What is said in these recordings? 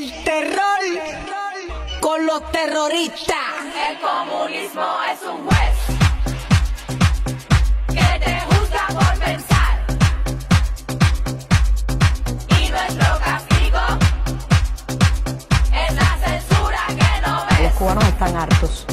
El terror con los terroristas. El comunismo es un juez que te juzga por pensar. Y nuestro castigo es la censura que no ves. Los cubanos están hartos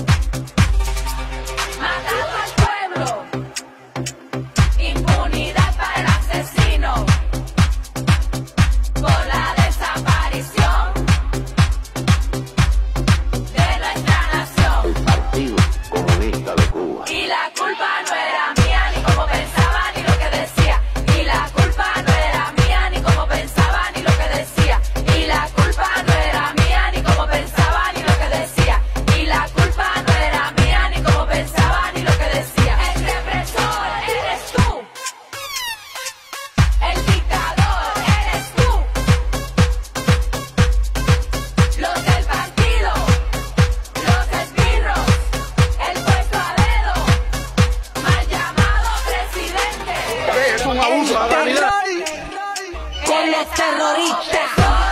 un abuso. Con los terroristas.